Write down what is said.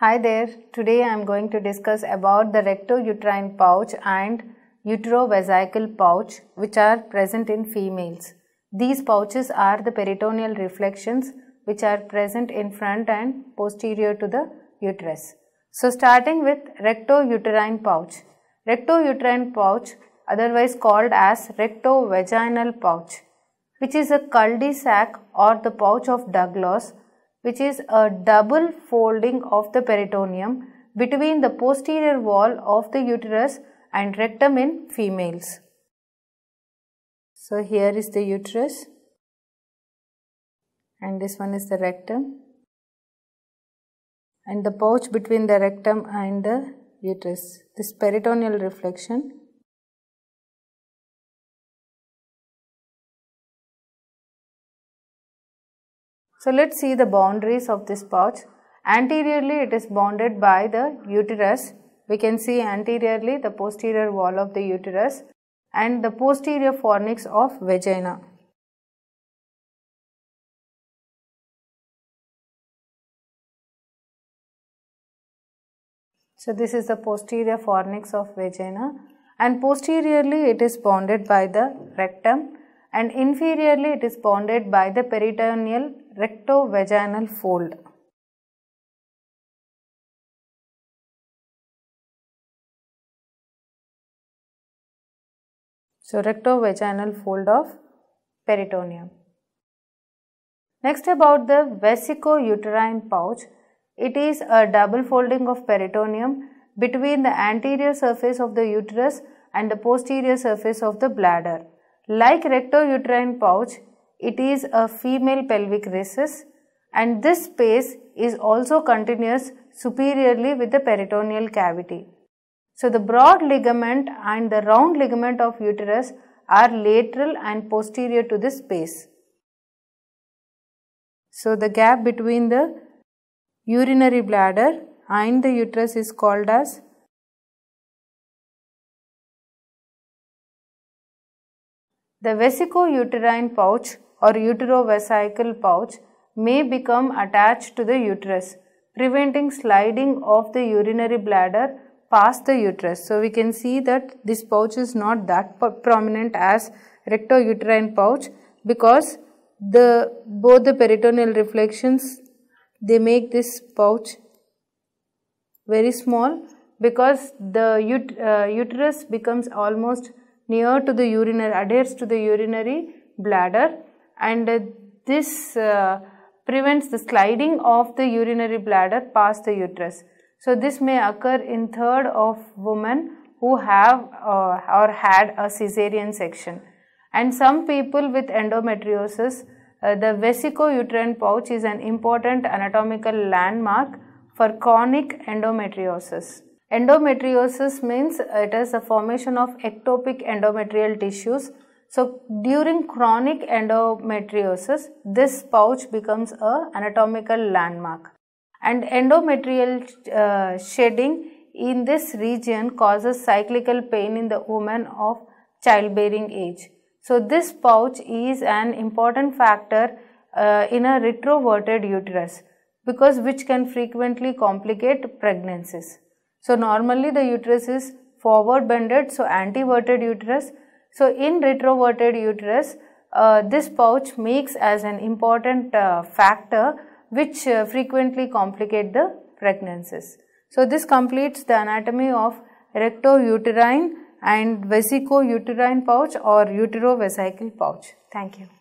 Hi there. Today I am going to discuss about the rectouterine pouch and uterovesical pouch which are present in females. These pouches are the peritoneal reflections which are present in front and posterior to the uterus. So starting with rectouterine pouch. Rectouterine pouch otherwise called as rectovaginal pouch which is a cul-de-sac or the pouch of Douglas which is a double folding of the peritoneum between the posterior wall of the uterus and rectum in females. So here is the uterus and this one is the rectum and the pouch between the rectum and the uterus, this peritoneal reflection So let's see the boundaries of this pouch. Anteriorly it is bounded by the uterus. We can see anteriorly the posterior wall of the uterus and the posterior fornix of vagina. So this is the posterior fornix of vagina and posteriorly it is bounded by the rectum and inferiorly it is bounded by the peritoneal rectovaginal fold. So, rectovaginal fold of peritoneum. Next about the vesicouterine pouch. It is a double folding of peritoneum between the anterior surface of the uterus and the posterior surface of the bladder. Like rectouterine pouch, it is a female pelvic recess and this space is also continuous superiorly with the peritoneal cavity. So, the broad ligament and the round ligament of uterus are lateral and posterior to this space. So, the gap between the urinary bladder and the uterus is called as The vesicouterine pouch or uterovesical pouch may become attached to the uterus, preventing sliding of the urinary bladder past the uterus. So, we can see that this pouch is not that prominent as rectouterine pouch because the both the peritoneal reflections they make this pouch very small because the ut uh, uterus becomes almost near to the urinary adheres to the urinary bladder and uh, this uh, prevents the sliding of the urinary bladder past the uterus. So, this may occur in third of women who have uh, or had a caesarean section and some people with endometriosis uh, the vesicouterine pouch is an important anatomical landmark for chronic endometriosis. Endometriosis means it is a formation of ectopic endometrial tissues. So, during chronic endometriosis, this pouch becomes a anatomical landmark. And endometrial uh, shedding in this region causes cyclical pain in the woman of childbearing age. So, this pouch is an important factor uh, in a retroverted uterus because which can frequently complicate pregnancies. So, normally the uterus is forward bended, so anteverted uterus. So, in retroverted uterus, uh, this pouch makes as an important uh, factor which uh, frequently complicate the pregnancies. So, this completes the anatomy of rectouterine and vesicouterine pouch or uterovesical pouch. Thank you.